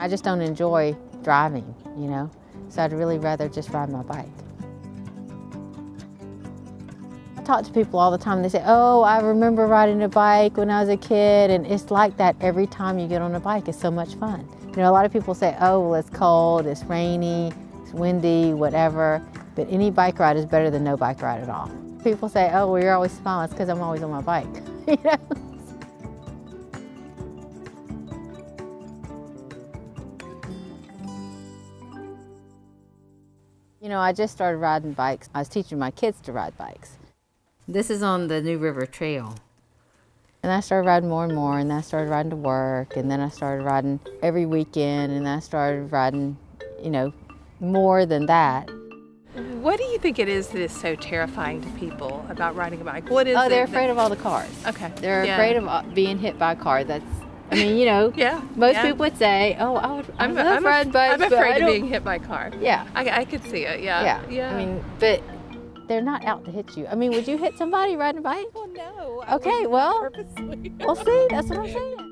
I just don't enjoy driving, you know, so I'd really rather just ride my bike. I talk to people all the time. They say, oh, I remember riding a bike when I was a kid. And it's like that every time you get on a bike. It's so much fun. You know, a lot of people say, oh, well, it's cold, it's rainy, it's windy, whatever. But any bike ride is better than no bike ride at all. People say, oh, well, you're always smiling. It's because I'm always on my bike. you know? You know, I just started riding bikes. I was teaching my kids to ride bikes. This is on the New River Trail. And I started riding more and more, and then I started riding to work, and then I started riding every weekend, and I started riding, you know, more than that. What do you think it is that is so terrifying to people about riding a bike? What is Oh, they're it afraid of all the cars. Okay. They're Yeah. afraid of uh, being hit by a car. That's, I mean, you know, Yeah. most yeah. people would say, oh, I would, I I'm, love I'm, bikes, I'm afraid of being hit by a car. Yeah. I, I could see it. Yeah. Yeah. Yeah. I mean, but they're not out to hit you. I mean, would you hit somebody riding a bike? well, no. I Okay, well- we'll see, that's what I'm saying.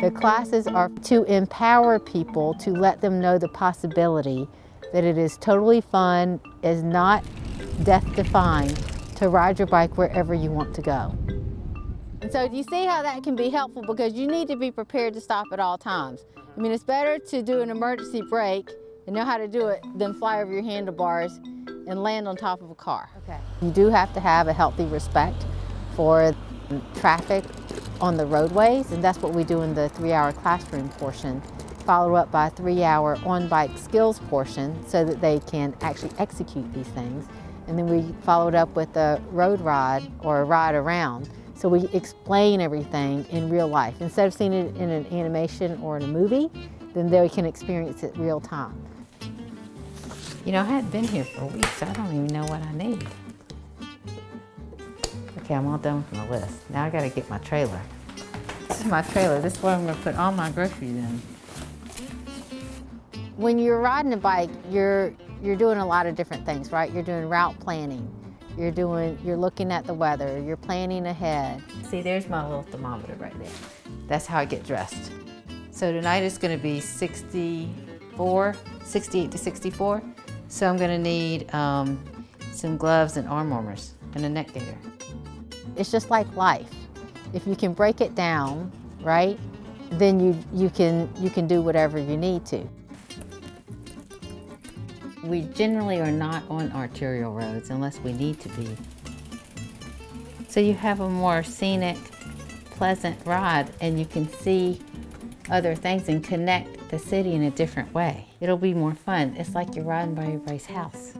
The classes are to empower people to let them know the possibility that it is totally fun, is not death defying to ride your bike wherever you want to go. And so, do you see how that can be helpful? Because you need to be prepared to stop at all times. I mean, it's better to do an emergency brake and know how to do it than fly over your handlebars and land on top of a car. Okay. You do have to have a healthy respect for traffic on the roadways, and that's what we do in the three-hour classroom portion, followed up by a three-hour on-bike skills portion so that they can actually execute these things. And then we followed up with a road ride or a ride around. So we explain everything in real life. Instead of seeing it in an animation or in a movie, then they can experience it real time. You know, I hadn't been here for weeks. so I don't even know what I need. Okay, I'm all done with my list. Now I gotta get my trailer. This is my trailer. This is where I'm gonna put all my groceries in. When you're riding a bike, you're you're doing a lot of different things, right? You're doing route planning. You're doing you're looking at the weather, you're planning ahead. See, there's my little thermometer right there. That's how I get dressed. So tonight is gonna be 64, 68 to 64. So I'm gonna need um, some gloves and arm warmers and a neck gaiter. It's just like life. If you can break it down, right, then you, you, can, you can do whatever you need to. We generally are not on arterial roads unless we need to be. So you have a more scenic, pleasant ride and you can see other things and connect the city in a different way. It'll be more fun. It's like you're riding by everybody's house.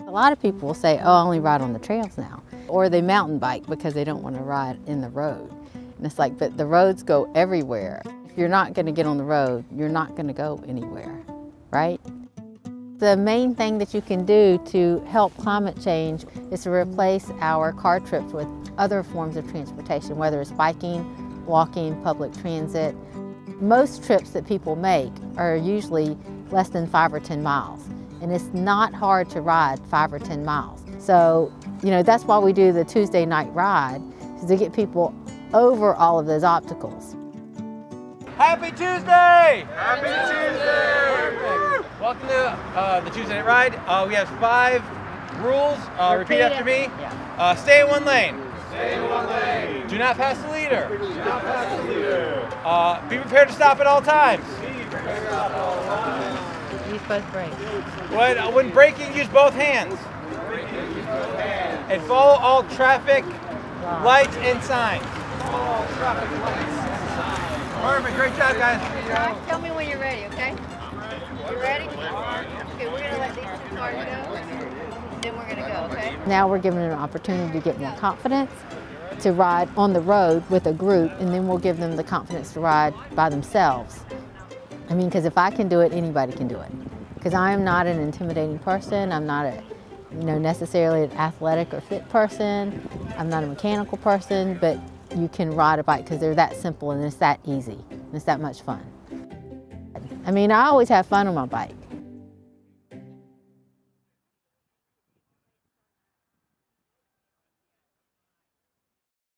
A lot of people will say, oh, I only ride on the trails now. Or they mountain bike because they don't want to ride in the road. And it's like, but the roads go everywhere. If you're not going to get on the road, you're not going to go anywhere, right? The main thing that you can do to help climate change is to replace our car trips with other forms of transportation, whether it's biking, walking, public transit. Most trips that people make are usually less than five or 10 miles. And it's not hard to ride five or 10 miles. So, you know, that's why we do the Tuesday night ride, is to get people over all of those obstacles. Happy Tuesday! Happy Tuesday! Welcome to uh, the Tuesday Night Ride. Uh, we have five rules. Uh, repeat, after me. Yeah. Uh, stay in one lane. Stay in one lane. Do not pass the leader. Do not pass the leader. Uh, be prepared to stop at all times. Use both brakes. When, uh, when braking, use both hands. And follow all traffic lights and signs. Perfect. Great job, guys. Tell me when you're ready, okay? You ready? Okay, we're gonna let these two cars go, then we're gonna go, okay? Now we're giving them an opportunity to get more confidence, to ride on the road with a group, and then we'll give them the confidence to ride by themselves. I mean, because if I can do it, anybody can do it. Because I am not an intimidating person. I'm not a, you know, necessarily an athletic or fit person. I'm not a mechanical person, but you can ride a bike because they're that simple and it's that easy and it's that much fun. I mean, I always have fun on my bike.